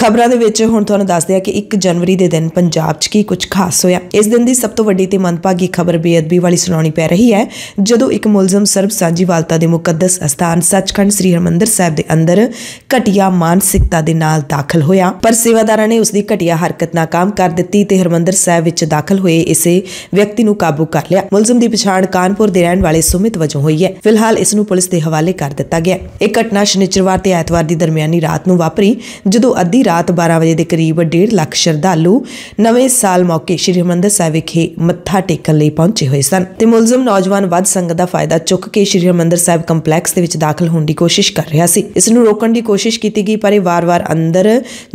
ਖਬਰਾਂ ਦੇ ਵਿੱਚ ਹੁਣ ਤੁਹਾਨੂੰ ਦੱਸਦੇ ਆ ਕਿ 1 ਜਨਵਰੀ ਦੇ ਦਿਨ ਪੰਜਾਬ 'ਚ ਕੀ ਕੁਝ ਖਾਸ ਹੋਇਆ। ਇਸ ਦਿਨ ਦੀ ਸਭ ਤੋਂ ਵੱਡੀ ਤੇ ਮੰਦਭਾਗੀ ਖਬਰ ਬੇਅਦਬੀ ਵਾਲੀ ਸੁਣਾਉਣੀ ਪੈ ਰਹੀ ਹੈ। ਜਦੋਂ ਇੱਕ ਮੁਲਜ਼ਮ ਸਰਬ ਸਾਂਝੀਵਾਲਤਾ ਦੇ ਮੁਕੱਦਸ ਅਸਥਾਨ ਸੱਚਖੰਡ ਸ੍ਰੀ ਹਰਿਮੰਦਰ ਸਾਹਿਬ ਦੇ ਅੰਦਰ ਘਟੀਆ ਮਾਨਸਿਕਤਾ ਦੇ ਨਾਲ ਦਾਖਲ ਹੋਇਆ, ਪਰ ਸੇਵਾਦਾਰਾਂ ਨੇ ਉਸ ਦੀ ਘਟੀਆ ਹਰਕਤ ਨਾਕਾਮ ਕਰ ਦਿੱਤੀ ਤੇ ਹਰਿਮੰਦਰ ਸਾਹਿਬ ਵਿੱਚ ਦਾਖਲ ਹੋਏ ਇਸੇ ਵਿਅਕਤੀ ਨੂੰ ਕਾਬੂ ਕਰ ਲਿਆ। ਮੁਲਜ਼ਮ ਦੀ ਪਛਾਣ ਕਾਨਪੁਰ ਦੇ ਰਹਿਣ ਵਾਲੇ ਸੁਮਿਤ ਵਜੋਂ ਹੋਈ ਹੈ। ਫਿਲਹਾਲ ਇਸ ਨੂੰ ਪੁਲਿਸ ਦੇ ਹਵਾਲੇ ਕਰ ਦਿੱਤਾ ਗਿਆ। ਇਹ ਘਟਨਾ ਸ਼ਨੀਚਰਵਾਰ ਤੇ ਐਤਵਾਰ ਦੀ ਦਰਮਿਆਨੀ ਰਾਤ ਨੂੰ ਵਾਪਰੀ, ਜਦੋਂ ਅੱਧੀ ਰਾਤ 12 ਵਜੇ ਦੇ ਕਰੀਬ 1.5 ਲੱਖ ਸ਼ਰਧਾਲੂ ਨਵੇਂ ਸਾਲ ਮੌਕੇ ਸ਼੍ਰੀ ਹਰਿਮੰਦਰ ਸਾਹਿਬ ਵਿਖੇ ਮੱਥਾ ਟੇਕਣ ਲਈ ਪਹੁੰਚੇ ਹੋਏ ਸਨ ਤੇ ਮੁਲਜ਼ਮ ਨੌਜਵਾਨ ਵੱਧ ਸੰਗਤ ਦਾ ਫਾਇਦਾ ਚੁੱਕ ਕੇ ਸ਼੍ਰੀ ਹਰਿਮੰਦਰ ਸਾਹਿਬ ਕੰਪਲੈਕਸ ਦੇ ਵਿੱਚ ਦਾਖਲ ਹੋਣ ਦੀ ਕੋਸ਼ਿਸ਼ ਕਰ ਰਿਹਾ ਸੀ। ਇਸ ਨੂੰ ਰੋਕਣ ਦੀ ਕੋਸ਼ਿਸ਼ ਕੀਤੀ ਗਈ, ਪਰ ਇਹ ਵਾਰ-ਵਾਰ ਅੰਦਰ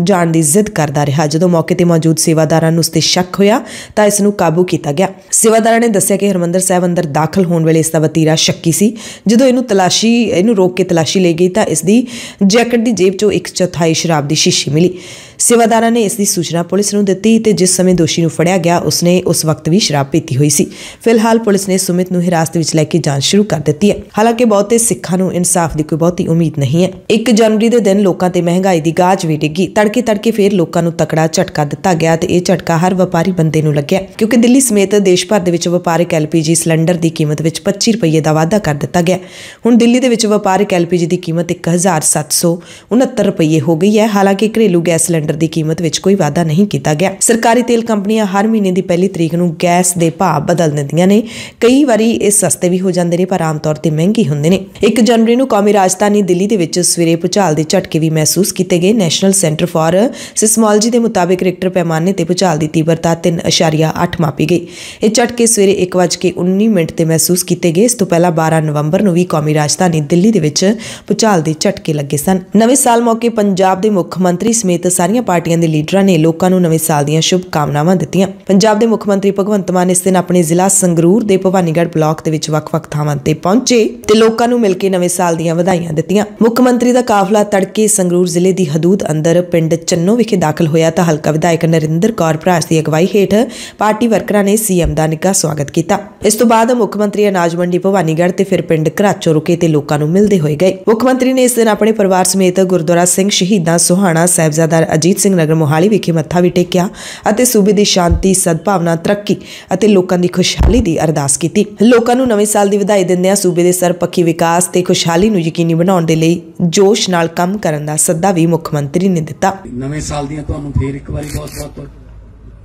ਜਾਣ ਦੀ ਜ਼ਿੱਦ ਕਰਦਾ ਰਿਹਾ। ਜਦੋਂ ਮੌਕੇ ਤੇ ਮੌਜੂਦ ਸੇਵਾਦਾਰਾਂ ਨੂੰ ਉਸ ਤੇ ਸ਼ੱਕ ਹੋਇਆ, ਤਾਂ ਇਸ ਨੂੰ ਕਾਬੂ ਕੀਤਾ ਗਿਆ। ਸੇਵਾਦਾਰਾਂ ਨੇ ਦੱਸਿਆ ਕਿ ਹਰਿਮੰਦਰ ਸਾਹਿਬ ਅੰਦਰ ਦਾਖਲ ਹੋਣ ਵੇਲੇ ਇਸ ਦਾ ਵਤੀਰਾ ਸ਼ੱਕੀ ਸੀ। ਜਦੋਂ ਇਹਨੂੰ ਤਲਾਸ਼ੀ ਇਹਨੂੰ ਰੋਕ ਕੇ ਤਲਾਸ਼ੀ ਲਈ ਗਈ, ਤਾਂ ਇਸ ਦੀ ਜੈਕਟ ਦੀ ਜੇਬ ਚੋਂ ਇੱਕ ਚੌਥਾਈ ਸ਼ਰਾਬ ਦੀ ਸ਼ੀਸ਼ੀ ਮਿਲੀ। really ਸੇਵਾਦਾਰਾਂ ਨੇ ਇਸ ਦੀ ਸੂਚਨਾ ਪੁਲਿਸ ਨੂੰ ਦਿੱਤੀ ਤੇ ਜਿਸ ਸਮੇਂ ਦੋਸ਼ੀ ਨੂੰ ਫੜਿਆ ਗਿਆ, ਉਸਨੇ ਉਸ ਵਕਤ ਵੀ ਸ਼ਰਾਬ ਪੀਤੀ ਹੋਈ ਸੀ। ਫਿਲਹਾਲ ਪੁਲਿਸ ਨੇ ਸੁਮਿਤ ਨੂੰ ਹਿਰਾਸਤ ਵਿੱਚ ਲੈ ਕੇ ਜਾਂਚ ਸ਼ੁਰੂ ਕਰ ਦਿੱਤੀ ਹੈ। ਹਾਲਾਂਕਿ ਬਹੁਤੇ ਸਿੱਖਾਂ ਨੂੰ ਇਨਸਾਫ ਦੀ ਕੋਈ ਬਹੁਤੀ ਉਮੀਦ ਨਹੀਂ ਹੈ। 1 ਜਨਵਰੀ ਦੇ ਦਿਨ ਲੋਕਾਂ ਤੇ ਮਹਿੰਗਾਈ ਦੀ ਗਾਜ ਵੀ ਡਿੱਗੀ। ਤੜਕੇ ਤੜਕੇ ਫੇਰ ਲੋਕਾਂ ਨੂੰ ਤਕੜਾ ਝਟਕਾ ਦਿੱਤਾ ਗਿਆ ਤੇ ਇਹ ਝਟਕਾ ਹਰ ਵਪਾਰੀ ਬੰਦੇ ਨੂੰ ਲੱਗਿਆ, ਕਿਉਂਕਿ ਦਿੱਲੀ ਸਮੇਤ ਦੇਸ਼ ਭਰ ਦੇ ਵਿੱਚ ਵਪਾਰਕ ਐਲਪੀਜੀ ਸਿਲੰਡਰ ਦੀ ਕੀਮਤ ਵਿੱਚ 25 ਰੁਪਏ ਦਾ ਵਾਧਾ ਕਰ ਦਿੱਤਾ ਗਿਆ। ਹੁਣ ਦਿੱਲੀ ਦੇ ਵਿੱਚ ਵਪਾਰਕ ਐਲਪੀਜੀ ਦੀ ਕੀਮਤ 1769 ਰੁਪਏ ਹੋ ਗਈ ਹੈ। ਹਾਲਾਂਕਿ ਘਰੇਲੂ ਗੈਸ ਸਿਲੰਡਰ ਦੀ ਕੀਮਤ ਵਿੱਚ ਕੋਈ ਵਾਧਾ ਨਹੀਂ ਕੀਤਾ ਗਿਆ। ਸਰਕਾਰੀ ਤੇਲ ਕੰਪਨੀਆਂ ਹਰ ਮਹੀਨੇ ਦੀ ਪਹਿਲੀ ਤਰੀਕ ਨੂੰ ਗੈਸ ਦੇ ਭਾਅ ਬਦਲ ਦਿੰਦੀਆਂ ਨੇ। ਕਈ ਵਾਰੀ ਇਹ ਸਸਤੇ ਵੀ ਹੋ ਜਾਂਦੇ ਨੇ, ਪਰ ਆਮ ਤੌਰ ਤੇ ਮਹਿੰਗੇ ਹੁੰਦੇ ਨੇ। 1 ਜਨਵਰੀ ਨੂੰ ਕੌਮੀ ਰਾਜਧਾਨੀ ਦਿੱਲੀ ਦੇ ਵਿੱਚ ਸਵੇਰੇ ਭੁਚਾਲ ਦੇ ਝਟਕੇ ਵੀ ਮਹਿਸੂਸ ਕੀਤੇ ਗਏ। ਨੈਸ਼ਨਲ ਸੈਂਟਰ ਫਾਰ ਸਿਸਮੋਲੋਜੀ ਦੇ ਮੁਤਾਬਿਕ ਰਿਕਟਰ ਪੈਮਾਨੇ ਤੇ ਭੁਚਾਲ ਦੀ ਤੀਬਰਤਾ 3.8 ਮਾਪੀ ਗਈ। ਇਹ ਝਟਕੇ ਸਵੇਰੇ 1:19 ਮਿੰਟ ਤੇ ਮਹਿਸੂਸ ਕੀਤੇ ਗਏ। ਇਸ ਤੋਂ ਪਹਿਲਾਂ 12 ਨਵੰਬਰ ਨੂੰ ਵੀ ਕੌਮੀ ਰਾਜਧਾਨੀ ਦਿੱਲੀ ਦੇ ਵਿੱਚ ਭੁਚਾਲ ਦੇ ਝਟਕੇ ਲੱਗੇ ਸਨ। ਨਵੇਂ ਸਾਲ ਮੌਕੇ ਪੰਜਾਬ ਦੇ ਮੁੱਖ ਮੰਤਰੀ ਸਮੇਤ ਸਾਰੀਆਂ ਪਾਰਟੀਆਂ ਦੇ ਲੀਡਰਾਂ ਨੇ ਲੋਕਾਂ ਨੂੰ ਨਵੇਂ ਸਾਲ ਦੀਆਂ ਸ਼ੁਭ ਕਾਮਨਾਵਾਂ ਦਿੱਤੀਆਂ। ਪੰਜਾਬ ਦੇ ਮੁੱਖ ਮੰਤਰੀ ਭਗਵੰਤ ਮਾਨ ਇਸ ਦਿਨ ਆਪਣੇ ਜ਼ਿਲ੍ਹਾ ਸੰਗਰੂਰ ਦੇ ਭਵਾਨੀਗੜ੍ਹ ਬਲਾਕ ਦੇ ਵਿੱਚ ਵੱਖ-ਵੱਖ ਥਾਵਾਂ ਤੇ ਪਹੁੰਚੇ ਤੇ ਲੋਕਾਂ ਨੂੰ ਮਿਲ ਕੇ ਨਵੇਂ ਸਾਲ ਦੀਆਂ ਵਧਾਈਆਂ ਦਿੱਤੀਆਂ। ਮੁੱਖ ਮੰਤਰੀ ਦਾ ਕਾਫਲਾ ਤੜਕੇ ਸੰਗਰੂਰ ਜ਼ਿਲ੍ਹੇ ਦੀ ਹਦੂਦ ਅੰਦਰ ਪਿੰਡ ਚੰਨੋ ਵਿਖੇ ਦਾਖਲ ਹੋਇਆ ਤਾਂ ਹਲਕਾ ਵਿਧਾਇਕ ਨਰਿੰਦਰ ਕੌਰ ਭਰਾਸ਼ ਦੀ ਅਗਵਾਈ ਹੇਠ ਪਾਰਟੀ ਵਰਕਰਾਂ ਨੇ ਸੀਐਮ ਦਾ ਨਿੱਘਾ ਸਵਾਗਤ ਕੀਤਾ। ਇਸ ਤੋਂ ਬਾਅਦ ਮੁੱਖ ਮੰਤਰੀ ਅਨਾਜ ਮੰਡੀ ਭਵਾਨੀਗੜ੍ਹ ਤੇ ਫਿਰ ਪਿੰਡ ਘਰਾਚੋ ਰੁਕੇ ਤੇ ਲੋਕਾਂ ਨੂੰ ਮਿਲਦੇ ਹੋਏ ਗਏ। ਮੁੱਖ ਮੰਤਰੀ ਨੇ ਇਸ ਦਿਨ ਆਪਣੇ ਪਰਿਵਾਰ ਸਮੇਤ ਗੁਰਦੁਆਰਾ ਸਿੰਘ ਸ਼ਹੀਦਾਂ ਸੋਹਾਣਾ ਸਾਹਿਬਜ਼ਾਦਾ ਅਜੀਤ ਸਿੰਘ ਨਗਰ ਮੋਹਾਲੀ ਵਿਖੇ ਮੱਥਾ ਵੀ ਟੇਕਿਆ ਅਤੇ ਸੂਬੇ ਦੀ ਸ਼ਾਂਤੀ, ਸਦਭਾਵਨਾ, ਤਰੱਕੀ ਅਤੇ ਲੋਕਾਂ ਦੀ ਖੁਸ਼ਹਾਲੀ ਦੀ ਅਰਦਾਸ ਕੀਤੀ। ਲੋਕਾਂ ਨੂੰ ਨਵੇਂ ਸਾਲ ਦੀ ਵਧਾਈ ਦਿੰਦਿਆਂ ਸੂਬੇ ਦੇ ਸਰਪੱਖੀ ਵਿਕਾਸ ਤੇ ਖੁਸ਼ਹਾਲੀ ਨੂੰ ਯਕੀਨੀ ਬਣਾਉਣ ਦੇ ਲਈ ਜੋਸ਼ ਨਾਲ ਕੰਮ ਕਰਨ ਦਾ ਸੱਦਾ ਵੀ ਮੁੱਖ ਮੰਤਰੀ ਨੇ ਦਿੱਤਾ। ਨਵੇਂ ਸਾਲ ਦੀਆਂ ਤੁਹਾਨੂੰ ਫੇਰ ਇੱਕ ਵਾਰੀ ਬਹੁਤ-ਬਹੁਤ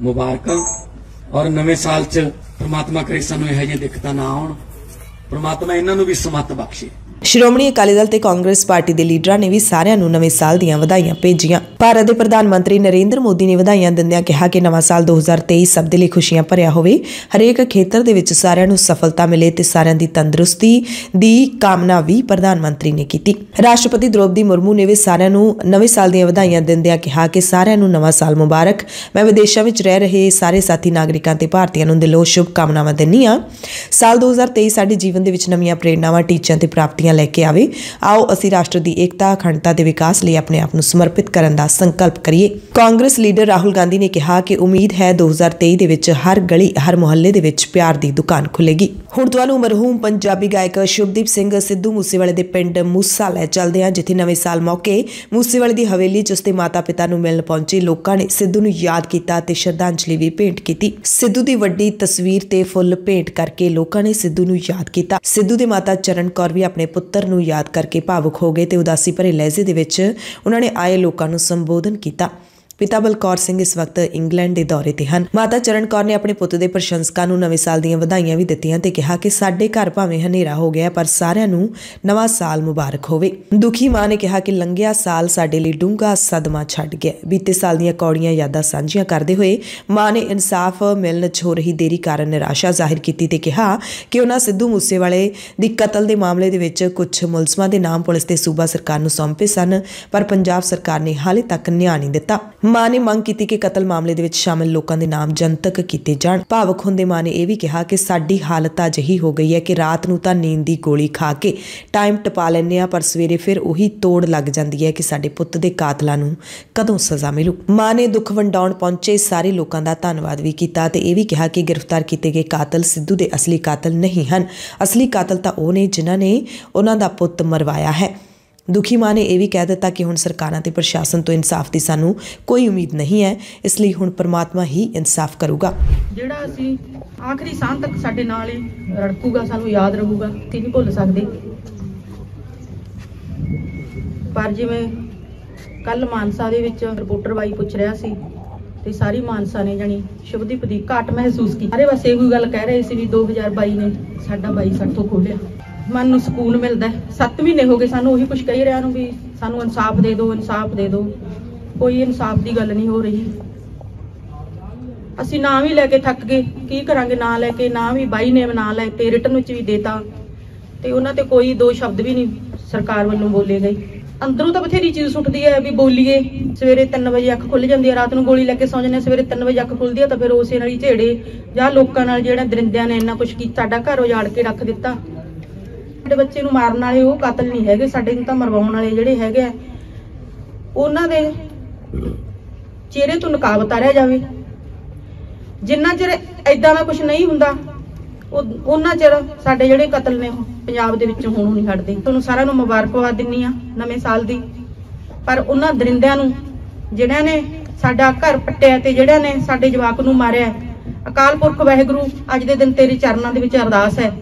ਮੁਬਾਰਕਾਂ ਔਰ ਨਵੇਂ ਸਾਲ 'ਚ ਪ੍ਰਮਾਤਮਾ ਕਰੇ ਸਾਨੂੰ ਇਹੋ ਜਿਹੀਆਂ ਦਿੱਕਤਾਂ ਨਾ ਆਉਣ। ਪ੍ਰਮਾਤਮਾ ਇਹਨਾਂ ਨੂੰ ਵੀ ਸਮਤ ਬਖਸ਼ੇ। ਸ਼੍ਰੋਮਣੀ ਅਕਾਲੀ ਦਲ ਤੇ ਕਾਂਗਰਸ ਪਾਰਟੀ ਦੇ ਲੀਡਰਾਂ ਨੇ ਵੀ ਸਾਰਿਆਂ ਨੂੰ ਨਵੇਂ ਸਾਲ ਦੀਆਂ ਵਧਾਈਆਂ ਭੇਜੀਆਂ। ਭਾਰਤ ਦੇ ਪ੍ਰਧਾਨ ਮੰਤਰੀ ਨਰਿੰਦਰ ਮੋਦੀ ਨੇ ਵਧਾਈਆਂ ਦਿੰਦਿਆਂ ਕਿਹਾ ਕਿ ਨਵਾਂ ਸਾਲ 2023 ਸਭ ਦੇ ਲਈ ਖੁਸ਼ੀਆਂ ਭਰਿਆ ਹੋਵੇ। ਹਰੇਕ ਖੇਤਰ ਦੇ ਵਿੱਚ ਸਾਰਿਆਂ ਨੂੰ ਸਫਲਤਾ ਮਿਲੇ ਤੇ ਸਾਰਿਆਂ ਦੀ ਤੰਦਰੁਸਤੀ ਦੀ ਕਾਮਨਾ ਵੀ ਪ੍ਰਧਾਨ ਮੰਤਰੀ ਨੇ ਕੀਤੀ। ਰਾਸ਼ਟਰਪਤੀ ਦ੍ਰੋਪਦੀ ਮੁਰਮੂ ਨੇ ਵੀ ਸਾਰਿਆਂ ਨੂੰ ਨਵੇਂ ਸਾਲ ਦੀਆਂ ਵਧਾਈਆਂ ਦਿੰਦਿਆਂ ਕਿਹਾ ਕਿ ਸਾਰਿਆਂ ਨੂੰ ਨਵਾਂ ਸਾਲ ਮੁਬਾਰਕ। ਮੈਂ ਵਿਦੇਸ਼ਾਂ ਵਿੱਚ ਰਹਿ ਰਹੇ ਸਾਰੇ ਸਾਥੀ ਨਾਗਰਿਕਾਂ ਤੇ ਭਾਰਤੀਆਂ ਨੂੰ ਦਿਲੋਂ ਸ਼ੁਭ ਕਾਮਨਾਵਾਂ ਦਿੰਨੀ ਆ ਸਾਲ 2023 ਸਾਡੇ ਜੀਵਨ ਦੇ ਵਿੱਚ ਨਵੀਆਂ ਪ੍ਰੇਰਨਾਵਾਂ, ਟੀਚਿਆਂ ਤੇ ਪ੍ਰਾਪਤੀਆਂ ਲੈ ਕੇ ਆਵੇ। ਆਓ ਅਸੀਂ ਰਾਸ਼ਟਰ ਦੀ ਏਕਤਾ, ਅਖੰਡਤਾ ਦੇ ਵਿਕਾਸ ਲਈ ਆਪਣੇ ਆਪ ਨੂੰ ਸਮਰਪਿਤ ਕਰਨ ਦਾ ਸੰਕਲਪ ਕਰੀਏ। ਕਾਂਗਰਸ ਲੀਡਰ ਰਾਹੁਲ ਗਾਂਧੀ ਨੇ ਕਿਹਾ ਕਿ ਉਮੀਦ ਹੈ 2023 ਦੇ ਵਿੱਚ ਹਰ ਗਲੀ, ਹਰ ਮੁਹੱਲੇ ਦੇ ਵਿੱਚ ਪਿਆਰ ਦੀ ਦੁਕਾਨ ਖੁੱਲੇਗੀ। ਹੁਣ ਤੁਹਾਨੂੰ ਮਰਹੂਮ ਪੰਜਾਬੀ ਗਾਇਕ ਸ਼ੁਭਦੀਪ ਸਿੰਘ ਸਿੱਧੂ ਮੂਸੇਵਾਲੇ ਦੇ ਪਿੰਡ ਮੂਸਾ ਲੈ ਚੱਲਦੇ ਹਾਂ, ਜਿੱਥੇ ਨਵੇਂ ਸਾਲ ਮੌਕੇ ਮੂਸੇਵਾਲੇ ਦੀ ਹਵੇਲੀ 'ਚ ਉਸਦੇ ਮਾਤਾ-ਪਿਤਾ ਨੂੰ ਮਿਲਣ ਪਹੁੰਚੇ ਲੋਕਾਂ ਨੇ ਸਿੱਧੂ ਨੂੰ ਯਾਦ ਕੀਤਾ ਤੇ ਸ਼ਰਧਾਂਜਲੀ ਵੀ ਭੇਂਟ ਕੀਤੀ। ਸਿੱਧੂ ਦੀ ਵੱਡੀ ਤਸਵੀਰ ਤੇ ਫੁੱਲ ਭੇਂਟ ਕਰਕੇ ਲੋਕਾਂ ਨੇ ਸਿੱਧੂ ਨੂੰ ਯਾਦ ਕੀਤਾ। ਸਿੱਧੂ ਦੇ ਮਾਤਾ ਚਰਨ ਕੌਰ ਵੀ ਆਪਣੇ ਪੁੱਤਰ ਨੂੰ ਯਾਦ ਕਰਕੇ ਭਾਵੁਕ ਹੋ ਗਏ ਤੇ ਉਦਾਸੀ ਭਰੇ ਲਹਿਜੇ ਦੇ ਵਿੱਚ ਉਹਨਾਂ ਨੇ ਆਏ ਲੋਕਾਂ ਨੂੰ ਸੰਬੋਧਨ ਕੀਤਾ। ਪਿਤਾ ਬਲਕੌਰ ਸਿੰਘ ਇਸ ਵਕਤ ਇੰਗਲੈਂਡ ਦੇ ਦੌਰੇ ਤੇ ਹਨ। ਮਾਤਾ ਚਰਨ ਕੌਰ ਨੇ ਆਪਣੇ ਪੁੱਤ ਦੇ ਪ੍ਰਸ਼ੰਸਕਾਂ ਨੂੰ ਨਵੇਂ ਸਾਲ ਦੀਆਂ ਵਧਾਈਆਂ ਵੀ ਦਿੱਤੀਆਂ ਤੇ ਕਿਹਾ ਕਿ ਸਾਡੇ ਘਰ ਭਾਵੇਂ ਹਨੇਰਾ ਹੋ ਗਿਆ, ਪਰ ਸਾਰਿਆਂ ਨੂੰ ਨਵਾਂ ਸਾਲ ਮੁਬਾਰਕ ਹੋਵੇ। ਦੁਖੀ ਮਾਂ ਨੇ ਕਿਹਾ ਕਿ ਲੰਘਿਆ ਸਾਲ ਸਾਡੇ ਲਈ ਡੂੰਘਾ ਸਦਮਾ ਛੱਡ ਗਿਆ। ਬੀਤੇ ਸਾਲ ਦੀਆਂ ਕੌੜੀਆਂ ਯਾਦਾਂ ਸਾਂਝੀਆਂ ਕਰਦੇ ਹੋਏ ਮਾਂ ਨੇ ਇਨਸਾਫ ਮਿਲਣ 'ਚ ਹੋ ਰਹੀ ਦੇਰੀ ਕਾਰਨ ਨਿਰਾਸ਼ਾ ਜ਼ਾਹਿਰ ਕੀਤੀ ਤੇ ਕਿਹਾ ਕਿ ਉਹਨਾਂ ਸਿੱਧੂ ਮੂਸੇਵਾਲੇ ਦੀ ਕਤਲ ਦੇ ਮਾਮਲੇ ਦੇ ਵਿੱਚ ਕੁਝ ਮੁਲਜ਼ਮਾਂ ਦੇ ਨਾਮ ਪੁਲਿਸ ਤੇ ਸੂਬਾ ਸਰਕਾਰ ਨੂੰ ਸੌਂਪੇ ਸਨ, ਪਰ ਪੰਜਾਬ ਸਰਕਾਰ ਨੇ ਹਾਲੇ ਤੱਕ ਨਿਆਂ ਨਹੀਂ ਦਿੱਤਾ। ਮਾਂ ਨੇ ਮੰਗ ਕੀਤੀ ਕਿ ਕਤਲ ਮਾਮਲੇ ਦੇ ਵਿੱਚ ਸ਼ਾਮਲ ਲੋਕਾਂ ਦੇ ਨਾਮ ਜਨਤਕ ਕੀਤੇ ਜਾਣ। ਭਾਵਕ ਹੁੰਦੇ ਮਾਂ ਨੇ ਇਹ ਵੀ ਕਿਹਾ ਕਿ ਸਾਡੀ ਹਾਲਤ ਅਜਿਹੀ ਹੋ ਗਈ ਹੈ ਕਿ ਰਾਤ ਨੂੰ ਤਾਂ ਨੀਂਦ ਦੀ ਗੋਲੀ ਖਾ ਕੇ ਟਾਈਮ ਟਪਾ ਲੈਂਦੇ ਆ ਪਰ ਸਵੇਰੇ ਫਿਰ ਉਹੀ ਤੋੜ ਲੱਗ ਜਾਂਦੀ ਹੈ ਕਿ ਸਾਡੇ ਪੁੱਤ ਦੇ ਕਾਤਲਾਂ ਨੂੰ ਕਦੋਂ ਸਜ਼ਾ ਮਿਲੂ। ਮਾਂ ਨੇ ਦੁੱਖ ਵੰਡਾਉਣ ਪਹੁੰਚੇ ਸਾਰੇ ਲੋਕਾਂ ਦਾ ਧੰਨਵਾਦ ਵੀ ਕੀਤਾ ਤੇ ਇਹ ਵੀ ਕਿਹਾ ਕਿ ਗ੍ਰਿਫਤਾਰ ਕੀਤੇ ਗਏ ਕਾਤਲ ਸਿੱਧੂ ਦੇ ਅਸਲੀ ਕਾਤਲ ਨਹੀਂ ਹਨ। ਅਸਲੀ ਕਾਤਲ ਤਾਂ ਉਹ ਨੇ ਜਿਨ੍ਹਾਂ ਨੇ ਉਹਨਾਂ ਦਾ ਪੁੱਤ ਮਰਵਾਇਆ ਹੈ। ਦੁਖੀ ਮਾਂ ਨੇ ਇਹ ਵੀ ਕਹਿ ਦਿੱਤਾ ਕਿ ਹੁਣ ਸਰਕਾਰਾਂ ਤੇ ਪ੍ਰਸ਼ਾਸਨ ਤੋਂ ਇਨਸਾਫ ਦੀ ਸਾਨੂੰ ਕੋਈ ਉਮੀਦ ਨਹੀਂ ਹੈ, ਇਸ ਲਈ ਹੁਣ ਪਰਮਾਤਮਾ ਹੀ ਇਨਸਾਫ ਕਰੂਗਾ। ਜਿਹੜਾ ਅਸੀਂ ਆਖਰੀ ਸਾਹ ਤੱਕ ਸਾਡੇ ਨਾਲ ਹੀ ਰੜਕੂਗਾ, ਸਾਨੂੰ ਯਾਦ ਰਹੂਗਾ ਅਸੀਂ ਨਹੀਂ ਭੁੱਲ ਸਕਦੇ। ਪਰ ਜਿਵੇਂ ਕੱਲ ਮਾਨਸਾ ਦੇ ਵਿੱਚ ਰਿਪੋਰਟਰ ਬਾਈ ਪੁੱਛ ਰਿਹਾ ਸੀ ਤੇ ਸਾਰੀ ਮਾਨਸਾ ਨੇ ਜਾਣੀ ਸ਼ੁਭਦੀਪ ਦੀ ਘਾਟ ਮਹਿਸੂਸ ਕੀਤੀ। ਸਾਰੇ ਬਸ ਇਹੋ ਗੱਲ ਕਹਿ ਰਹੇ ਸੀ ਵੀ 2022 ਨੇ ਸਾਡਾ ਬਾਈ ਸਾਡੇ ਤੋਂ ਖੋਲਿਆ ਮਨ ਨੂੰ ਸਕੂਨ ਮਿਲਦਾ 7 ਮਹੀਨੇ ਹੋ ਗਏ ਸਾਨੂੰ ਉਹੀ ਕੁਝ ਕਹੀ ਰਿਹਾ ਨੂੰ ਵੀ ਸਾਨੂੰ ਇਨਸਾਫ ਦੇ ਦਿਓ ਇਨਸਾਫ ਦੇ ਦਿਓ। ਕੋਈ ਇਨਸਾਫ ਦੀ ਗੱਲ ਨਹੀਂ ਹੋ ਰਹੀ। ਅਸੀਂ ਨਾਂ ਵੀ ਲੈ ਕੇ ਥੱਕ ਗਏ। ਕੀ ਕਰਾਂਗੇ? ਨਾਂ ਲੈ ਕੇ ਨਾਂ ਵੀ ਬਾਈ ਨੇ ਨਾਂ ਲੈ ਤੇ ਰਿਟਨ ਵਿੱਚ ਵੀ ਦੇਤਾ। ਤੇ ਉਹਨਾਂ ਤੇ ਕੋਈ ਦੋ ਸ਼ਬਦ ਵੀ ਨਹੀਂ ਸਰਕਾਰ ਵੱਲੋਂ ਬੋਲੇ ਗਏ। ਅੰਦਰੋਂ ਤਾਂ ਬਥੇਰੀ ਚੀਜ਼ ਸੁੱਟਦੀ ਹੈ ਵੀ ਬੋਲੀਏ। ਸਵੇਰੇ 3 ਵਜੇ ਅੱਖ ਖੁੱਲ ਜਾਂਦੀ ਹੈ ਰਾਤ ਨੂੰ ਗੋਲੀ ਲੈ ਕੇ ਸੌਂ ਜਾਂਦੇ ਹਾਂ, ਸਵੇਰੇ 3 ਵਜੇ ਅੱਖ ਖੁੱਲਦੀ ਹੈ ਤਾਂ ਫਿਰ ਉਸੇ ਨਾਲ ਹੀ ਝੇੜੇ ਜਾਂ ਲੋਕਾਂ ਨਾਲ ਜਿਹੜਾ ਦਰਿੰਦਿਆਂ ਨੇ ਇੰਨਾ ਕੁਝ ਕੀਤਾ ਸਾਡਾ ਘਰ ਉਜਾੜ ਕੇ ਰੱਖ ਦਿੱਤਾ। ਸਾਡੇ ਬੱਚੇ ਨੂੰ ਮਾਰਨ ਵਾਲੇ ਉਹ ਕਤਲ ਨਹੀਂ ਹੈਗੇ, ਸਾਡੇ ਨੂੰ ਤਾਂ ਮਰਵਾਉਣ ਵਾਲੇ ਜਿਹੜੇ ਹੈਗੇ ਆ, ਉਹਨਾਂ ਦੇ ਚਿਹਰੇ ਤੋਂ ਨਕਾਬ ਉਤਾਰਿਆ ਜਾਵੇ। ਜਿੰਨਾ ਚਿਰ ਐਦਾਂ ਦਾ ਕੁਝ ਨਹੀਂ ਹੁੰਦਾ ਉਹਨਾਂ ਚਿਰ ਸਾਡੇ ਜਿਹੜੇ ਕਤਲ ਨੇ ਪੰਜਾਬ ਦੇ ਵਿੱਚ ਹੋਣੋਂ ਨਹੀਂ ਹਟਦੇ। ਤੁਹਾਨੂੰ ਸਾਰਿਆਂ ਨੂੰ ਮੁਬਾਰਕਬਾਦ ਦਿੰਨੀ ਆ ਨਵੇਂ ਸਾਲ ਦੀ। ਪਰ ਉਹਨਾਂ ਦਰਿੰਦਿਆਂ ਨੂੰ ਜਿਹੜਿਆਂ ਨੇ ਸਾਡਾ ਘਰ ਪੱਟਿਆ ਤੇ ਜਿਹੜਿਆਂ ਨੇ ਸਾਡੇ ਜਵਾਕ ਨੂੰ ਮਾਰਿਆ, ਅਕਾਲ ਪੁਰਖ ਵਾਹਿਗੁਰੂ, ਅੱਜ ਦੇ ਦਿਨ ਤੇਰੇ ਚਰਨਾਂ ਦੇ ਵਿੱਚ ਅਰਦਾਸ ਹੈ।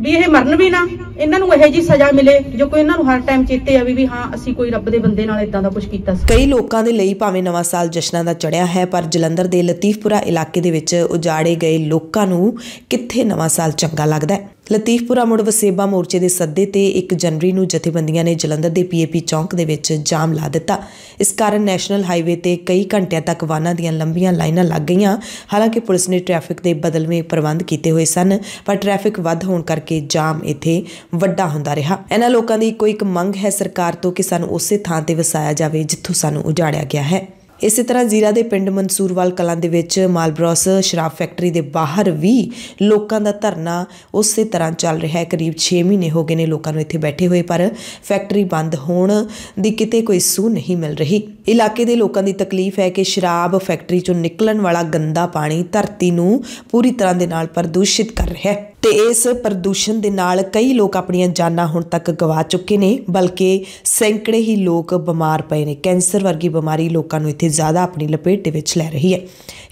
ਵੀ ਇਹ ਮਰਨ ਵੀ ਨਾ, ਇਹਨਾਂ ਨੂੰ ਇਹੋ ਜੀ ਸਜ਼ਾ ਮਿਲੇ ਜੋ ਕੋਈ ਇਹਨਾਂ ਨੂੰ ਹਰ ਟਾਈਮ ਚੇਤੇ ਆਵੇ ਵੀ ਹਾਂ, ਅਸੀਂ ਕੋਈ ਰੱਬ ਦੇ ਬੰਦੇ ਨਾਲ ਇਦਾਂ ਦਾ ਕੁਝ ਕੀਤਾ ਸੀ। ਕਈ ਲੋਕਾਂ ਦੇ ਲਈ ਭਾਵੇਂ ਨਵਾਂ ਸਾਲ ਜਸ਼ਨਾਂ ਦਾ ਚੜਿਆ ਹੈ, ਪਰ ਜਲੰਧਰ ਦੇ ਲਤੀਫਪੁਰਾ ਇਲਾਕੇ ਦੇ ਵਿੱਚ ਉਜਾੜੇ ਗਏ ਲੋਕਾਂ ਨੂੰ ਕਿੱਥੇ ਨਵਾਂ ਸਾਲ ਚੰਗਾ ਲੱਗਦਾ ਹੈ? ਲਤੀਫਪੁਰਾ ਮੁੜ ਵਸੇਬਾ ਮੋਰਚੇ ਦੇ ਸੱਦੇ ਤੇ 1 ਜਨਵਰੀ ਨੂੰ ਜਥੇਬੰਦੀਆਂ ਨੇ ਜਲੰਧਰ ਦੇ ਪੀਏਪੀ ਚੌਂਕ ਦੇ ਵਿੱਚ ਜਾਮ ਲਾ ਦਿੱਤਾ। ਇਸ ਕਾਰਨ ਨੈਸ਼ਨਲ ਹਾਈਵੇ ਤੇ ਕਈ ਘੰਟਿਆਂ ਤੱਕ ਵਾਹਨਾਂ ਦੀਆਂ ਲੰਬੀਆਂ ਲਾਈਨਾਂ ਲੱਗ ਗਈਆਂ। ਹਾਲਾਂਕਿ ਪੁਲਿਸ ਨੇ ਟ੍ਰੈਫਿਕ ਦੇ ਬਦਲਵੇਂ ਪ੍ਰਬੰਧ ਕੀਤੇ ਹੋਏ ਸਨ, ਪਰ ਟ੍ਰੈਫਿਕ ਵੱਧ ਹੋਣ ਕਰਕੇ ਜਾਮ ਇੱਥੇ ਵੱਡਾ ਹੁੰਦਾ ਰਿਹਾ। ਇਹਨਾਂ ਲੋਕਾਂ ਦੀ ਕੋਈ ਇੱਕ ਮੰਗ ਹੈ ਸਰਕਾਰ ਤੋਂ ਕਿ ਸਾਨੂੰ ਉਸੇ ਥਾਂ ਤੇ ਵਸਾਇਆ ਜਾਵੇ ਜਿੱਥੋਂ ਸਾਨੂੰ ਉਜਾੜਿਆ ਗਿਆ ਹੈ। ਇਸੇ ਤਰ੍ਹਾਂ ਜ਼ੀਰਾ ਦੇ ਪਿੰਡ ਮਨਸੂਰਵਾਲ ਕਲਾਂ ਦੇ ਵਿੱਚ ਮਾਲਬਰੋਸ ਸ਼ਰਾਬ ਫੈਕਟਰੀ ਦੇ ਬਾਹਰ ਵੀ ਲੋਕਾਂ ਦਾ ਧਰਨਾ ਉਸੇ ਤਰ੍ਹਾਂ ਚੱਲ ਰਿਹਾ ਹੈ। ਕਰੀਬ 6 ਮਹੀਨੇ ਹੋ ਗਏ ਨੇ ਲੋਕਾਂ ਨੂੰ ਇੱਥੇ ਬੈਠੇ ਹੋਏ, ਪਰ ਫੈਕਟਰੀ ਬੰਦ ਹੋਣ ਦੀ ਕਿਤੇ ਕੋਈ ਸੂਹ ਨਹੀਂ ਮਿਲ ਰਹੀ। ਇਲਾਕੇ ਦੇ ਲੋਕਾਂ ਦੀ ਤਕਲੀਫ ਹੈ ਕਿ ਸ਼ਰਾਬ ਫੈਕਟਰੀ ਚੋਂ ਨਿਕਲਣ ਵਾਲਾ ਗੰਦਾ ਪਾਣੀ ਧਰਤੀ ਨੂੰ ਪੂਰੀ ਤਰ੍ਹਾਂ ਦੇ ਨਾਲ ਪ੍ਰਦੂਸ਼ਿਤ ਕਰ ਰਿਹਾ ਹੈ। ਤੇ ਇਸ ਪ੍ਰਦੂਸ਼ਣ ਦੇ ਨਾਲ ਕਈ ਲੋਕ ਆਪਣੀਆਂ ਜਾਨਾਂ ਹੁਣ ਤੱਕ ਗਵਾ ਚੁੱਕੇ ਨੇ, ਬਲਕਿ ਸੈਂਕੜੇ ਹੀ ਲੋਕ ਬਿਮਾਰ ਪਏ ਨੇ। ਕੈਂਸਰ ਵਰਗੀ ਬਿਮਾਰੀ ਲੋਕਾਂ ਨੂੰ ਇੱਥੇ ਜ਼ਿਆਦਾ ਆਪਣੀ ਲਪੇਟ ਦੇ ਵਿੱਚ ਲੈ ਰਹੀ ਹੈ।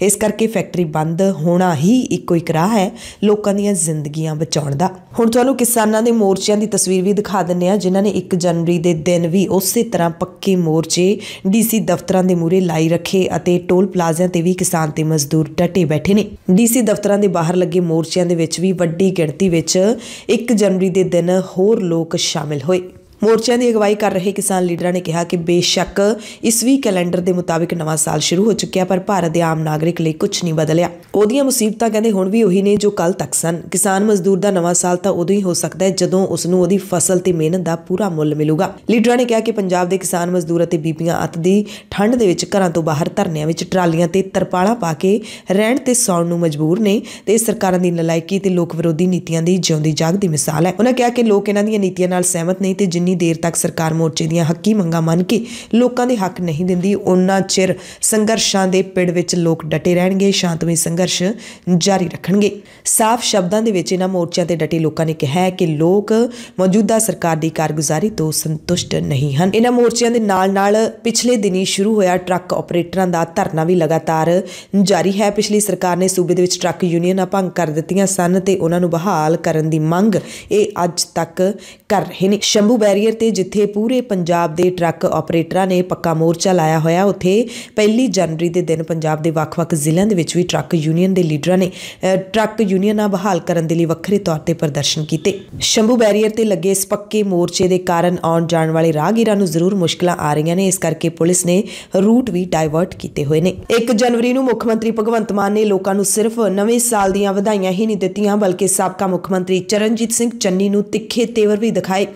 ਇਸ ਕਰਕੇ ਫੈਕਟਰੀ ਬੰਦ ਹੋਣਾ ਹੀ ਇੱਕੋ ਇੱਕ ਰਾਹ ਹੈ ਲੋਕਾਂ ਦੀਆਂ ਜ਼ਿੰਦਗੀਆਂ ਬਚਾਉਣ ਦਾ। ਹੁਣ ਤੁਹਾਨੂੰ ਕਿਸਾਨਾਂ ਦੇ ਮੋਰਚਿਆਂ ਦੀ ਤਸਵੀਰ ਵੀ ਦਿਖਾ ਦਿੰਨੇ ਆ ਜਿਨ੍ਹਾਂ ਨੇ 1 ਜਨਵਰੀ ਦੇ ਦਿਨ ਵੀ ਉਸੇ ਤਰ੍ਹਾਂ ਪੱਕੇ ਮੋਰਚੇ, ਡੀ ਡੀਸੀ ਦਫ਼ਤਰਾਂ ਦੇ ਮੂਹਰੇ ਲਾਈ ਰੱਖੇ ਅਤੇ ਟੋਲ ਪਲਾਜ਼ਿਆਂ ਤੇ ਵੀ ਕਿਸਾਨ ਤੇ ਮਜ਼ਦੂਰ ਡਟੇ ਬੈਠੇ ਨੇ। ਡੀਸੀ ਦਫ਼ਤਰਾਂ ਦੇ ਬਾਹਰ ਲੱਗੇ ਮੋਰਚਿਆਂ ਦੇ ਵਿੱਚ ਵੀ ਵੱਡੀ ਗਿਣਤੀ ਵਿੱਚ 1 ਜਨਵਰੀ ਦੇ ਦਿਨ ਹੋਰ ਲੋਕ ਸ਼ਾਮਿਲ ਹੋਏ। ਮੋਰਚਿਆਂ ਦੀ ਅਗਵਾਈ ਕਰ ਰਹੇ ਕਿਸਾਨ ਲੀਡਰਾਂ ਨੇ ਕਿਹਾ ਕਿ ਬੇਸ਼ੱਕ ਇਸਵੀ ਕੈਲੰਡਰ ਦੇ ਮੁਤਾਬਿਕ ਨਵਾਂ ਸਾਲ ਸ਼ੁਰੂ ਹੋ ਚੁੱਕਿਆ, ਪਰ ਭਾਰਤ ਦੇ ਆਮ ਨਾਗਰਿਕ ਲਈ ਕੁਝ ਨਹੀਂ ਬਦਲਿਆ। ਉਹਦੀਆਂ ਮੁਸੀਬਤਾਂ ਕਹਿੰਦੇ ਹੁਣ ਵੀ ਉਹੀ ਨੇ ਜੋ ਕੱਲ ਤੱਕ ਸਨ। ਕਿਸਾਨ ਮਜ਼ਦੂਰ ਦਾ ਨਵਾਂ ਸਾਲ ਤਾਂ ਉਦੋਂ ਹੀ ਹੋ ਸਕਦਾ ਹੈ ਜਦੋਂ ਉਸ ਨੂੰ ਉਹਦੀ ਫਸਲ ਤੇ ਮਿਹਨਤ ਦਾ ਪੂਰਾ ਮੁੱਲ ਮਿਲੂਗਾ। ਲੀਡਰਾਂ ਨੇ ਕਿਹਾ ਕਿ ਪੰਜਾਬ ਦੇ ਕਿਸਾਨ ਮਜ਼ਦੂਰ ਅਤੇ ਬੀਬੀਆਂ ਅੱਤ ਦੀ ਠੰਡ ਦੇ ਵਿੱਚ ਘਰਾਂ ਤੋਂ ਬਾਹਰ ਧਰਨਿਆਂ ਵਿੱਚ ਟਰਾਲੀਆਂ ਤੇ ਤਰਪਾਲਾਂ ਪਾ ਕੇ ਰਹਿਣ ਤੇ ਸੌਣ ਨੂੰ ਮਜਬੂਰ ਨੇ ਤੇ ਸਰਕਾਰਾਂ ਦੀ ਨਲਾਇਕੀ ਤੇ ਲੋਕ ਵਿਰੋਧੀ ਨੀਤੀਆਂ ਦੀ ਜਿਉਂਦੀ ਜਾਗਦੀ ਮਿਸਾਲ ਹੈ। ਉਹਨਾਂ ਕਿਹਾ ਕਿ ਲੋਕ ਇਹਨਾਂ ਦੀਆਂ ਨੀਤੀਆਂ ਨਾਲ ਸਹਿਮਤ ਨਹੀਂ ਤੇ ਜਿੰਨੀ ਦੇਰ ਤੱਕ ਸਰਕਾਰ ਮੋਰਚੇ ਦੀਆਂ ਹੱਕੀ ਮੰਗਾਂ ਮੰਨ ਕੇ ਲੋਕਾਂ ਦੇ ਹੱਕ ਨਹੀਂ ਦਿੰਦੀ, ਉਹਨਾਂ ਚਿਰ ਸੰਘਰਸ਼ਾਂ ਦੇ ਪਿੜ ਵਿੱਚ ਲੋਕ ਡਟੇ ਰਹਿਣਗੇ, ਸ਼ਾਂਤਮਈ ਸੰਘਰਸ਼ ਜਾਰੀ ਰੱਖਣਗੇ। ਸਾਫ਼ ਸ਼ਬਦਾਂ ਦੇ ਵਿੱਚ ਇਹਨਾਂ ਮੋਰਚਿਆਂ ਤੇ ਡਟੇ ਲੋਕਾਂ ਨੇ ਕਿਹਾ ਹੈ ਕਿ ਲੋਕ ਮੌਜੂਦਾ ਸਰਕਾਰ ਦੀ ਕਾਰਗੁਜ਼ਾਰੀ ਤੋਂ ਸੰਤੁਸ਼ਟ ਨਹੀਂ ਹਨ। ਇਹਨਾਂ ਮੋਰਚਿਆਂ ਦੇ ਨਾਲ-ਨਾਲ ਪਿਛਲੇ ਦਿਨੀ ਸ਼ੁਰੂ ਹੋਇਆ ਟਰੱਕ ਆਪਰੇਟਰਾਂ ਦਾ ਧਰਨਾ ਵੀ ਲਗਾਤਾਰ ਜਾਰੀ ਹੈ। ਪਿਛਲੀ ਸਰਕਾਰ ਨੇ ਸੂਬੇ ਦੇ ਵਿੱਚ ਟਰੱਕ ਯੂਨੀਅਨਾਂ ਭੰਗ ਕਰ ਦਿੱਤੀਆਂ ਸਨ ਤੇ ਉਹਨਾਂ ਨੂੰ ਬਹਾਲ ਕਰਨ ਦੀ ਮੰਗ ਇਹ ਅੱਜ ਤੱਕ ਕਰ ਰਹੇ ਨੇ। ਸ਼ੰਭੂ ਬੈਰੀਅਰ ਤੇ ਜਿੱਥੇ ਪੂਰੇ ਪੰਜਾਬ ਦੇ ਟਰੱਕ ਆਪਰੇਟਰਾਂ ਨੇ ਪੱਕਾ ਮੋਰਚਾ ਲਾਇਆ ਹੋਇਆ, ਉੱਥੇ ਪਹਿਲੀ ਜਨਵਰੀ ਦੇ ਦਿਨ ਪੰਜਾਬ ਦੇ ਵੱਖ-ਵੱਖ ਜ਼ਿਲ੍ਹਿਆਂ ਦੇ ਵਿੱਚ ਵੀ ਟਰੱਕ ਯੂਨੀਅਨ ਦੇ ਲੀਡਰਾਂ ਨੇ ਟਰੱਕ ਯੂਨੀਅਨਾਂ ਬਹਾਲ ਕਰਨ ਦੇ ਲਈ ਵੱਖਰੇ ਤੌਰ ਤੇ ਪ੍ਰਦਰਸ਼ਨ ਕੀਤੇ। ਸ਼ੰਭੂ ਬੈਰੀਅਰ ਤੇ ਲੱਗੇ ਇਸ ਪੱਕੇ ਮੋਰਚੇ ਦੇ ਕਾਰਨ ਆਉਣ ਜਾਣ ਵਾਲੇ ਰਾਹਗੀਰਾਂ ਨੂੰ ਜ਼ਰੂਰ ਮੁਸ਼ਕਲਾਂ ਆ ਰਹੀਆਂ ਨੇ, ਇਸ ਕਰਕੇ ਪੁਲਿਸ ਨੇ ਰੂਟ ਵੀ ਡਾਇਵਰਟ ਕੀਤੇ ਹੋਏ ਨੇ। 1 ਜਨਵਰੀ ਨੂੰ ਮੁੱਖ ਮੰਤਰੀ ਭਗਵੰਤ ਮਾਨ ਨੇ ਲੋਕਾਂ ਨੂੰ ਸਿਰਫ ਨਵੇਂ ਸਾਲ ਦੀਆਂ ਵਧਾਈਆਂ ਹੀ ਨਹੀਂ ਦਿੱਤੀਆਂ, ਬਲਕਿ ਸਾਬਕਾ ਮੁੱਖ ਮੰਤਰੀ ਚਰਨਜੀਤ ਸਿੰਘ ਚੰਨੀ ਨੂੰ ਤਿੱਖੇ ਤੇਵਰ ਵੀ ਦਿਖਾਏ।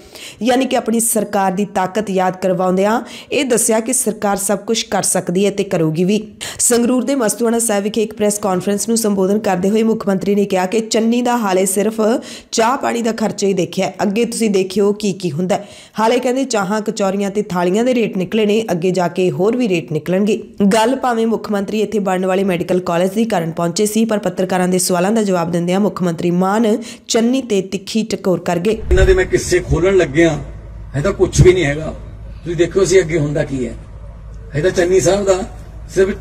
ਯਾਨੀ ਕਿ ਆਪਣੀ ਸਰਕਾਰ ਦੀ ਤਾਕਤ ਯਾਦ ਕਰਵਾਉਂਦਿਆਂ ਇਹ ਦੱਸਿਆ ਕਿ ਸਰਕਾਰ ਸਭ ਕੁਝ ਕਰ ਸਕਦੀ ਹੈ ਤੇ ਕਰੂਗੀ ਵੀ। ਸੰਗਰੂਰ ਦੇ ਮਸਤੂਆਣਾ ਸਾਹਿਬ ਵਿਖੇ ਇੱਕ ਪ੍ਰੈਸ ਕਾਨਫਰੰਸ ਨੂੰ ਸੰਬੋਧਨ ਕਰਦੇ ਹੋਏ ਮੁੱਖ ਮੰਤਰੀ ਨੇ ਕਿਹਾ ਕਿ ਚੰਨੀ ਦਾ ਹਾਲੇ ਸਿਰਫ ਚਾਹ ਪਾਣੀ ਦਾ ਖਰਚਾ ਹੀ ਦੇਖਿਆ ਅੱਗੇ ਤੁਸੀਂ ਦੇਖਿਓ ਕੀ ਕੀ ਹੁੰਦਾ ਹਾਲੇ ਕਹਿੰਦੇ ਚਾਹਾਂ, ਕਚੌਰੀਆਂ ਤੇ ਥਾਲੀਆਂ ਦੇ ਰੇਟ ਨਿਕਲੇ ਨੇ, ਅੱਗੇ ਜਾ ਕੇ ਹੋਰ ਵੀ ਰੇਟ ਨਿਕਲਣਗੇ। ਗੱਲ ਭਾਵੇਂ ਮੁੱਖ ਮੰਤਰੀ ਇੱਥੇ ਬਣਨ ਵਾਲੇ ਮੈਡੀਕਲ ਕਾਲਜ ਦੀ ਕਰਨ ਪਹੁੰਚੇ ਸੀ, ਪਰ ਪੱਤਰਕਾਰਾਂ ਦੇ ਸਵਾਲਾਂ ਦਾ ਜਵਾਬ ਦਿੰਦਿਆਂ ਮੁੱਖ ਮੰਤਰੀ ਮਾਨ ਚੰਨੀ ਤੇ ਤਿੱਖੀ ਟਕੋਰ ਕਰ ਗਏ। ਇਹਨਾਂ ਦੇ ਮੈਂ ਕਿੱਸੇ ਖੋਲਣ ਲੱਗਿਆ ਹੈ ਤਾਂ ਕੁਝ ਵੀ ਨਹੀਂ ਹੈਗਾ। ਤੁਸੀਂ ਦੇਖੋ ਅਸੀਂ ਅੱਗੇ ਹੁੰਦਾ ਕੀ ਹੈ। ਹੈ ਤਾਂ ਚੰਨੀ ਸਾਹਿਬ ਦਾ ਸਿਰਫ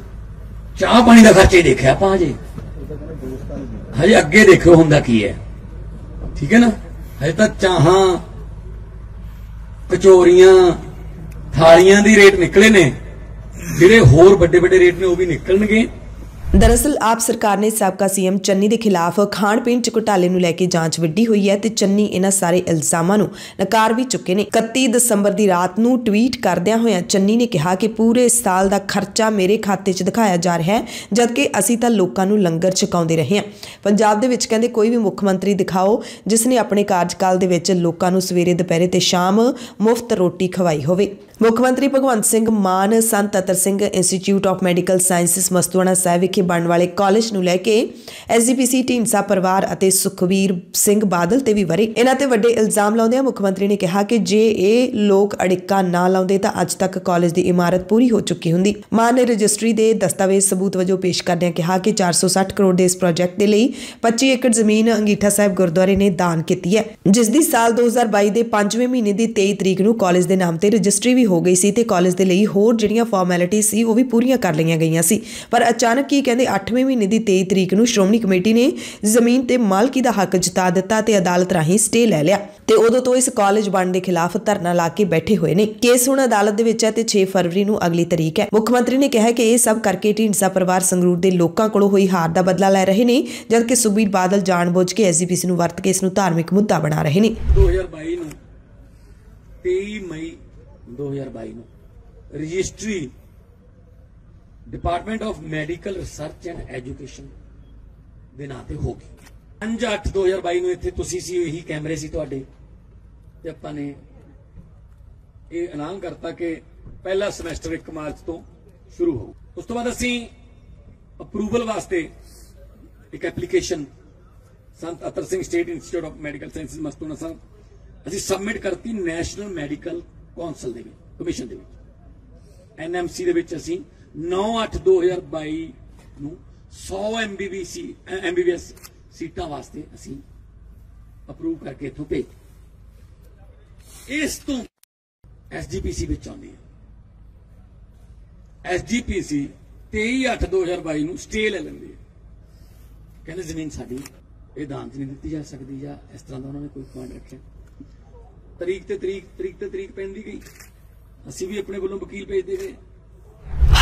ਚਾਹ ਪਾਣੀ ਦਾ ਖਰਚਾ ਹੀ ਦੇਖਿਆ ਆਪਾਂ ਹਜੇ। ਹਜੇ ਅੱਗੇ ਦੇਖੋ ਹੁੰਦਾ ਕੀ ਹੈ। ਠੀਕ ਹੈ ਨਾ? ਹਜੇ ਤਾਂ ਚਾਹਾਂ, ਕਚੋਰੀਆਂ, ਥਾਲੀਆਂ ਦੀ ਰੇਟ ਨਿਕਲੇ ਨੇ। ਜਿਹੜੇ ਹੋਰ ਵੱਡੇ ਵੱਡੇ ਰੇਟ ਨੇ ਉਹ ਵੀ ਨਿਕਲਣਗੇ। ਦਰਅਸਲ, ਆਪ ਸਰਕਾਰ ਨੇ ਸਾਬਕਾ ਸੀਐਮ ਚੰਨੀ ਦੇ ਖਿਲਾਫ ਖਾਣ ਪੀਣ ਚ ਘੁਟਾਲੇ ਨੂੰ ਲੈ ਕੇ ਜਾਂਚ ਵਿੱਢੀ ਹੋਈ ਹੈ ਤੇ ਚੰਨੀ ਇਹਨਾਂ ਸਾਰੇ ਇਲਜ਼ਾਮਾਂ ਨੂੰ ਨਕਾਰ ਵੀ ਚੁੱਕੇ ਨੇ। 31 ਦਸੰਬਰ ਦੀ ਰਾਤ ਨੂੰ ਟਵੀਟ ਕਰਦਿਆਂ ਹੋਇਆਂ ਚੰਨੀ ਨੇ ਕਿਹਾ ਕਿ ਪੂਰੇ ਸਾਲ ਦਾ ਖਰਚਾ ਮੇਰੇ ਖਾਤੇ 'ਚ ਦਿਖਾਇਆ ਜਾ ਰਿਹਾ ਹੈ, ਜਦਕਿ ਅਸੀਂ ਤਾਂ ਲੋਕਾਂ ਨੂੰ ਲੰਗਰ ਛਕਾਉਂਦੇ ਰਹੇ ਹਾਂ। ਪੰਜਾਬ ਦੇ ਵਿੱਚ ਕਹਿੰਦੇ, ਕੋਈ ਵੀ ਮੁੱਖ ਮੰਤਰੀ ਦਿਖਾਓ, ਜਿਸ ਨੇ ਆਪਣੇ ਕਾਰਜਕਾਲ ਦੇ ਵਿੱਚ ਲੋਕਾਂ ਨੂੰ ਸਵੇਰੇ ਦੁਪਹਿਰੇ ਤੇ ਸ਼ਾਮ ਮੁਫਤ ਰੋਟੀ ਖਵਾਈ ਹੋਵੇ। ਮੁੱਖ ਮੰਤਰੀ Bhagwant Singh Mann, Sant Atar Singh institute of medical sciences Mastuana Sahib ਵਿਖੇ ਬਣਨ ਵਾਲੇ ਕਾਲਜ ਨੂੰ ਲੈ ਕੇ ਐਸਜੀਪੀਸੀ ਢੀਂਡਸਾ ਪਰਿਵਾਰ ਅਤੇ ਸੁਖਵੀਰ ਸਿੰਘ ਬਾਦਲ ਤੇ ਵੀ ਵਰੇ। ਇਹਨਾਂ ਤੇ ਵੱਡੇ ਇਲਜ਼ਾਮ ਲਾਉਂਦਿਆਂ ਮੁੱਖ ਮੰਤਰੀ ਨੇ ਕਿਹਾ ਕਿ ਜੇ ਇਹ ਲੋਕ ਅੜਿੱਕਾ ਨਾ ਲਾਉਂਦੇ ਤਾਂ ਅੱਜ ਤੱਕ ਕਾਲਜ ਦੀ ਇਮਾਰਤ ਪੂਰੀ ਹੋ ਚੁੱਕੀ ਹੁੰਦੀ। ਮਾਨ ਨੇ ਰਜਿਸਟਰੀ ਦੇ ਦਸਤਾਵੇਜ਼ ਸਬੂਤ ਵਜੋਂ ਪੇਸ਼ ਕਰਦਿਆਂ ਕਿਹਾ ਕਿ 460 ਕਰੋੜ ਦੇ ਇਸ ਪ੍ਰੋਜੈਕਟ ਦੇ ਲਈ 25 ਏਕੜ ਜ਼ਮੀਨ ਅੰਗੀਠਾ ਸਾਹਿਬ ਗੁਰਦੁਆਰੇ ਨੇ ਦਾਨ ਕੀਤੀ ਹੈ। ਜਿਸ ਦੀ ਸਾਲ 2022 ਦੇ 5ਵੇਂ ਮਹੀਨੇ ਦੀ 23 ਤਰੀਕ ਨੂੰ ਕਾਲਜ ਦੇ ਨਾਮ ਤੇ ਰਜਿਸਟਰੀ ਵੀ ਹੋ ਗਈ ਸੀ ਤੇ ਕਾਲਜ ਦੇ ਲਈ ਹੋਰ ਜਿਹੜੀਆਂ ਫਾਰਮੈਲਿਟੀ ਸੀ, ਉਹ ਵੀ ਪੂਰੀਆਂ ਕਰ ਲਈਆਂ ਗਈਆਂ ਸੀ। ਪਰ ਅਚਾਨਕ ਹੀ ਕਹਿੰਦੇ 8ਵੇਂ ਮਹੀਨੇ ਦੀ 23 ਤਰੀਕ ਨੂੰ ਸ਼੍ਰੋਮਣੀ ਕਮੇਟੀ ਨੇ ਜ਼ਮੀਨ ਤੇ ਮਾਲਕੀ ਦਾ ਹੱਕ ਜਤਾ ਦਿੱਤਾ ਤੇ ਅਦਾਲਤ ਰਾਹੀਂ ਸਟੇ ਲੈ ਲਿਆ। ਤੇ ਉਦੋਂ ਤੋਂ ਇਸ ਕਾਲਜ ਬਣਨ ਦੇ ਖਿਲਾਫ ਧਰਨਾ ਲਾ ਕੇ ਬੈਠੇ ਹੋਏ ਨੇ। ਕੇਸ ਹੁਣ ਅਦਾਲਤ ਦੇ ਵਿੱਚ ਹੈ ਤੇ 6 ਫਰਵਰੀ ਨੂੰ ਅਗਲੀ ਤਰੀਕ ਹੈ। ਮੁੱਖ ਮੰਤਰੀ ਨੇ ਕਿਹਾ ਕਿ ਇਹ ਸਭ ਕਰਕੇ ਢੀਂਡਸਾ ਪਰਿਵਾਰ ਸੰਗਰੂਰ ਦੇ ਲੋਕਾਂ ਕੋਲੋਂ ਹੋਈ ਹਾਰ ਦਾ ਬਦਲਾ ਲੈ ਰਹੇ ਨੇ, ਜਦਕਿ ਸੁਬੀਰ ਬਾਦਲ ਜਾਣਬੁੱਝ ਕੇ ਐਸਜੀਪੀਸੀ ਨੂੰ ਵਰਤ ਕੇ ਇਸ ਨੂੰ ਧਾਰਮਿਕ ਮੁੱਦਾ ਬਣਾ ਰਹੇ ਨੇ। 2022 ਨੂੰ 23 ਮਈ 2022 ਨੂੰ। Registry department of medical research and education ਦੇ ਨਾਂ ਤੇ ਹੋ ਗਈ। 5/8 2022 ਨੂੰ ਇੱਥੇ ਤੁਸੀਂ ਸੀ, ਇਹੀ ਕੈਮਰੇ ਸੀ ਤੁਹਾਡੇ। ਤੇ ਆਪਾਂ ਨੇ ਇਹ ਐਲਾਨ ਕਰਤਾ ਕਿ ਪਹਿਲਾ ਸਮੈਸਟਰ 1 ਮਾਰਚ ਤੋਂ ਸ਼ੁਰੂ ਹੋਊ। ਉਸ ਤੋਂ ਬਾਅਦ ਅਸੀਂ ਅਪਰੂਵਲ ਵਾਸਤੇ ਇੱਕ application Sant Attar Singh state institute of medical sciences Mastuana Sahib, ਅਸੀਂ ਸਬਮਿਟ ਕਰਤੀ ਨੈਸ਼ਨਲ ਮੈਡੀਕਲ ਕੌਂਸਲ ਦੇ ਵਿੱਚ, ਕਮਿਸ਼ਨ ਦੇ ਵਿੱਚ। ਐਨਐਮਸੀ ਦੇ ਵਿੱਚ ਅਸੀਂ 9/8/2022 ਨੂੰ 100 ਐਮਬੀਬੀਸੀ ਐਮਬੀਬੀਐਸ ਸੀਟਾਂ ਵਾਸਤੇ ਅਸੀਂ ਅਪਰੂਵ ਕਰਕੇ ਇੱਥੋਂ ਭੇਜ ਇਸ ਤੋਂ ਐਸਜੀਪੀਸੀ ਵਿੱਚ ਆਉਂਦੀ ਹੈ। ਐਸਜੀਪੀਸੀ 23/8/2022 ਨੂੰ ਸਟੇ ਲੈ ਲੈਂਦੀ ਹੈ ਕਹਿੰਦੇ ਜ਼ਮੀਨ ਸਾਡੀ, ਇਹ ਦਾਨ 'ਚ ਨਹੀਂ ਦਿੱਤੀ ਜਾ ਸਕਦੀ ਜਾਂ ਇਸ ਤਰ੍ਹਾਂ ਦਾ ਉਹਨਾਂ ਨੇ ਕੋਈ ਪੁਆਇੰਟ ਰੱਖਿਆ। ਤਰੀਕ ਤੇ ਤਰੀਕ ਤਰੀਕ ਤੇ ਤਰੀਕ ਪੈਂਦੀ ਗਈ। ਅਸੀਂ ਵੀ ਆਪਣੇ ਵੱਲੋਂ ਵਕੀਲ ਭੇਜਦੇ ਗਏ।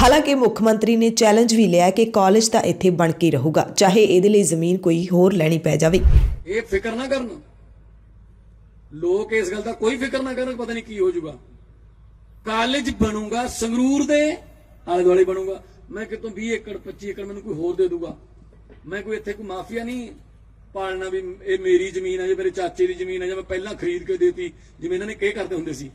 ਹਾਲਾਂਕਿ ਮੁੱਖ ਮੰਤਰੀ ਨੇ ਚੈਲੰਜ ਵੀ ਲਿਆ ਕਿ ਕਾਲਜ ਤਾਂ ਇੱਥੇ ਬਣ ਕੇ ਰਹੂਗਾ ਚਾਹੇ ਇਹਦੇ ਲਈ ਜ਼ਮੀਨ ਕੋਈ ਹੋਰ ਲੈਣੀ ਪੈ ਜਾਵੇ। ਇਹ ਫਿਕਰ ਨਾ ਕਰਨ। ਲੋਕ ਇਸ ਗੱਲ ਦਾ ਕੋਈ ਫਿਕਰ ਨਾ ਕਰਨ ਪਤਾ ਨਹੀਂ ਕੀ ਹੋ ਜਾਊਗਾ। ਕਾਲਜ ਬਣੂਗਾ ਸੰਗਰੂਰ ਦੇ ਆਲੇ ਦੁਆਲੇ ਬਣੂਗਾ। ਮੈਂ ਕਿਤੋਂ 20 ਏਕੜ 25 ਏਕੜ ਮੈਨੂੰ ਕੋਈ ਹੋਰ ਦੇ ਦੂਗਾ ਮੈਂ ਕੋਈ ਇੱਥੇ ਕੋਈ ਮਾਫੀਆ ਨਹੀਂ ਪਾਲਣਾ ਵੀ ਇਹ ਮੇਰੀ ਜ਼ਮੀਨ ਹੈ ਜੇ ਮੇਰੇ ਚਾਚੇ ਦੀ ਜ਼ਮੀਨ ਹੈ ਜਾਂ ਮੈਂ ਪਹਿਲਾਂ ਖਰੀਦ ਕੇ ਦੇਤੀ, ਜਿਵੇਂ ਇਹਨਾਂ ਨੇ ਕਹੇ ਕਰਦੇ ਹੁੰਦੇ ਸੀ।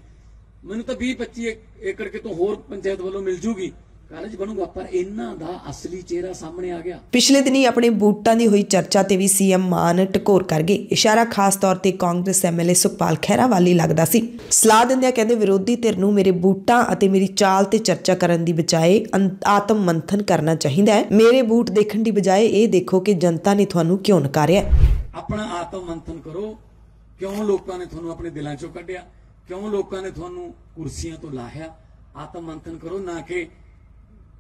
ਮੈਨੂੰ ਤਾਂ 20 25 ਏਕੜ ਕਿਤੋਂ ਹੋਰ ਪੰਚਾਇਤ ਵੱਲੋਂ ਮਿਲ ਜੂਗੀ। ਕਾਲਜ ਬਣੂਗਾ ਪਰ ਇਹਨਾਂ ਦਾ ਅਸਲੀ ਚਿਹਰਾ ਸਾਹਮਣੇ ਆ ਗਿਆ। ਪਿਛਲੇ ਦਿਨੀ ਆਪਣੇ ਬੂਟਾਂ ਦੀ ਹੋਈ ਚਰਚਾ ਤੇ ਵੀ ਸੀਐਮ ਮਾਨ ਟਕੋਰ ਕਰ ਗਏ। ਇਸ਼ਾਰਾ ਖਾਸ ਤੌਰ ਤੇ ਕਾਂਗਰਸ ਐਮਐਲਏ ਸੁਖਪਾਲ ਖਹਿਰਾ ਵਾਲੀ ਲੱਗਦਾ ਸੀ। ਸਲਾਹ ਦਿੰਦਿਆਂ ਕਹਿੰਦੇ ਵਿਰੋਧੀ ਧਿਰ ਨੂੰ ਮੇਰੇ ਬੂਟਾਂ ਅਤੇ ਮੇਰੀ ਚਾਲ ਤੇ ਚਰਚਾ ਕਰਨ ਦੀ ਬਜਾਏ ਆਤਮ ਮੰਥਨ ਕਰਨਾ ਚਾਹੀਦਾ ਹੈ। ਮੇਰੇ ਬੂਟ ਦੇਖਣ ਦੀ ਬਜਾਏ ਇਹ ਦੇਖੋ ਕਿ ਜਨਤਾ ਨੇ ਤੁਹਾਨੂੰ ਕਿਉਂ ਨਕਾਰਿਆ। ਆਪਣਾ ਆਤਮ ਮੰਥਨ ਕਰੋ। ਕਿਉਂ ਲੋਕਾਂ ਨੇ ਤੁਹਾਨੂੰ ਆਪਣੇ ਦਿਲਾਂ ਚੋਂ ਕੱਢਿਆ? ਕਿਉਂ ਲੋਕਾਂ ਨੇ ਤੁਹਾਨੂੰ ਕੁਰਸੀਆਂ ਤੋਂ ਲਾਹਿਆ? ਆਤਮ ਮੰਥਨ ਕਰੋ ਨਾ ਕਿ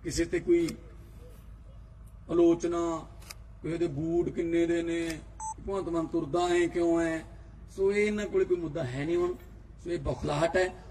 ਕਿਸੇ ਤੇ ਕੋਈ ਆਲੋਚਨਾ, ਕਿਸੇ ਦੇ ਬੂਟ ਕਿੰਨੇ ਦੇ ਨੇ, ਭਗਵੰਤ ਮਾਨ ਤੁਰਦਾ ਐ, ਕਿਉਂ ਐ? ਸੋ ਇਹ ਇਹਨਾਂ ਕੋਲੇ ਕੋਈ ਮੁੱਦਾ ਹੈ ਨਹੀਂ ਹੁਣ। ਸੋ ਇਹ ਬਖਲਾਹਟ ਹੈ।